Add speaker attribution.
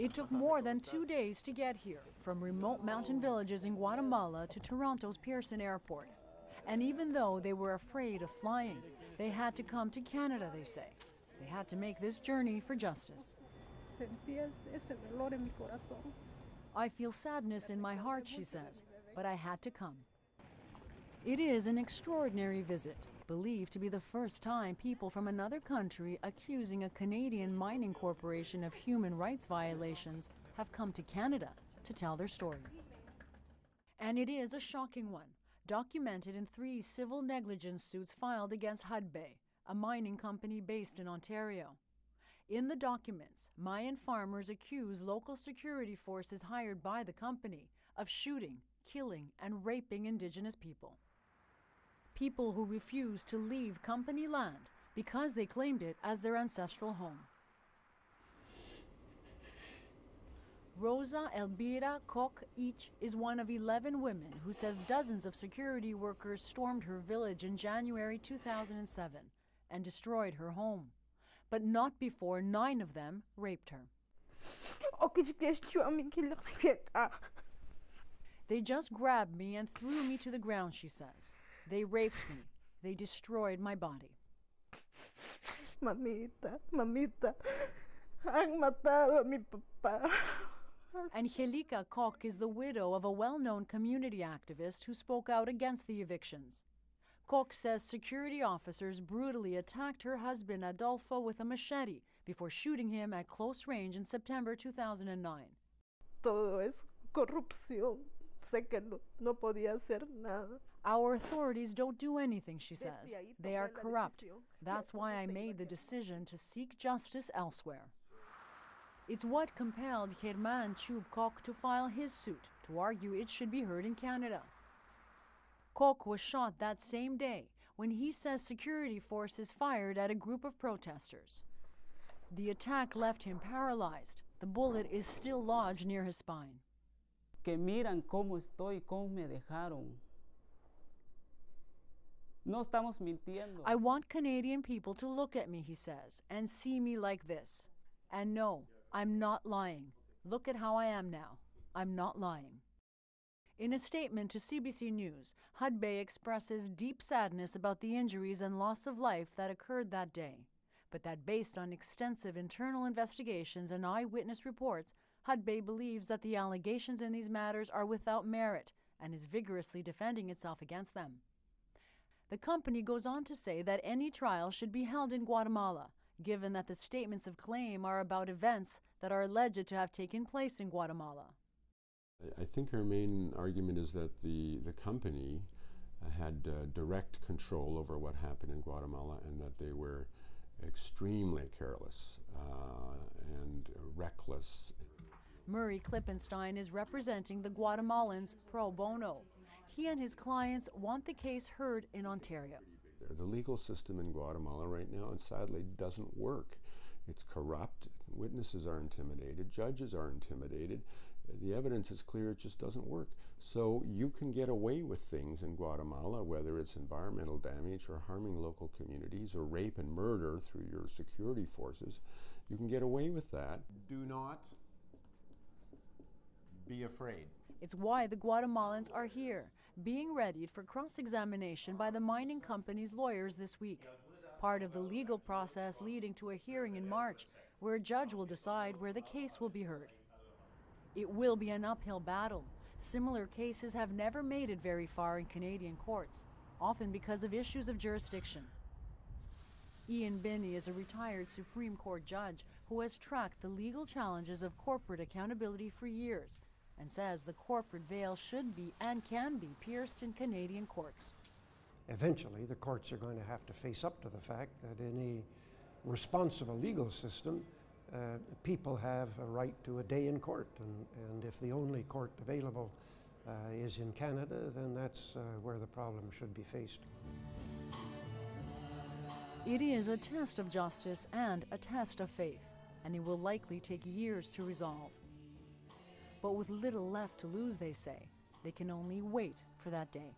Speaker 1: It took more than two days to get here, from remote mountain villages in Guatemala to Toronto's Pearson Airport. And even though they were afraid of flying, they had to come to Canada, they say. They had to make this journey for justice.
Speaker 2: Sentía ese dolor en mi corazón.
Speaker 1: I feel sadness in my heart, she says, but I had to come. It is an extraordinary visit, believed to be the first time people from another country accusing a Canadian mining corporation of human rights violations have come to Canada to tell their story. And it is a shocking one, documented in three civil negligence suits filed against Hudbay, a mining company based in Ontario. In the documents, Mayan farmers accuse local security forces hired by the company of shooting, killing, and raping indigenous people. People who refused to leave company land because they claimed it as their ancestral home. Rosa Elvira Coc Ich is one of 11 women who says dozens of security workers stormed her village in January 2007 and destroyed her home but not before nine of them raped her. They just grabbed me and threw me to the ground, she says. They raped me. They destroyed my body.
Speaker 2: Mamita, mamita, han matado a mi papá.
Speaker 1: Angelica Choc is the widow of a well known community activist who spoke out against the evictions. Choc says security officers brutally attacked her husband Adolfo with a machete before shooting him at close range in September 2009.
Speaker 2: Todo es corrupción. Sé que no, no podía hacer nada.
Speaker 1: Our authorities don't do anything, she says. They are corrupt. That's why I made the decision to seek justice elsewhere. It's what compelled Germán Chub Choc to file his suit to argue it should be heard in Canada. Choc was shot that same day when he says security forces fired at a group of protesters. The attack left him paralyzed. The bullet is still lodged near his spine.
Speaker 3: Que miran cómo estoy, cómo me dejaron. No estamos mintiendo.
Speaker 1: I want Canadian people to look at me, he says, and see me like this. And no, I'm not lying. Look at how I am now. I'm not lying. In a statement to CBC News, Hudbay expresses deep sadness about the injuries and loss of life that occurred that day, but that based on extensive internal investigations and eyewitness reports, Hudbay believes that the allegations in these matters are without merit and is vigorously defending itself against them. The company goes on to say that any trial should be held in Guatemala, given that the statements of claim are about events that are alleged to have taken place in Guatemala.
Speaker 4: I think our main argument is that the, the company had uh, direct control over what happened in Guatemala and that they were extremely careless uh, and reckless.
Speaker 1: Murray Klippenstein is representing the Guatemalans pro bono. He and his clients want the case heard in Ontario.
Speaker 4: The legal system in Guatemala right now, and sadly, doesn't work. It's corrupt. Witnesses are intimidated. Judges are intimidated. The evidence is clear. It just doesn't work. So you can get away with things in Guatemala, whether it's environmental damage or harming local communities or rape and murder through your security forces. You can get away with that.
Speaker 5: Do not be afraid.
Speaker 1: It's why the Guatemalans are here, being readied for cross examination by the mining company's lawyers this week. Part of the legal process leading to a hearing in March, where a judge will decide where the case will be heard. It will be an uphill battle. Similar cases have never made it very far in Canadian courts, often because of issues of jurisdiction. Ian Binnie is a retired Supreme Court judge who has tracked the legal challenges of corporate accountability for years and says the corporate veil should be and can be pierced in Canadian courts.
Speaker 6: Eventually, the courts are going to have to face up to the fact that in a responsible legal system, uh, people have a right to a day in court. And, and if the only court available uh, is in Canada, then that's uh, where the problem should be faced.
Speaker 1: It is a test of justice and a test of faith, and it will likely take years to resolve. But with little left to lose, they say, they can only wait for that day.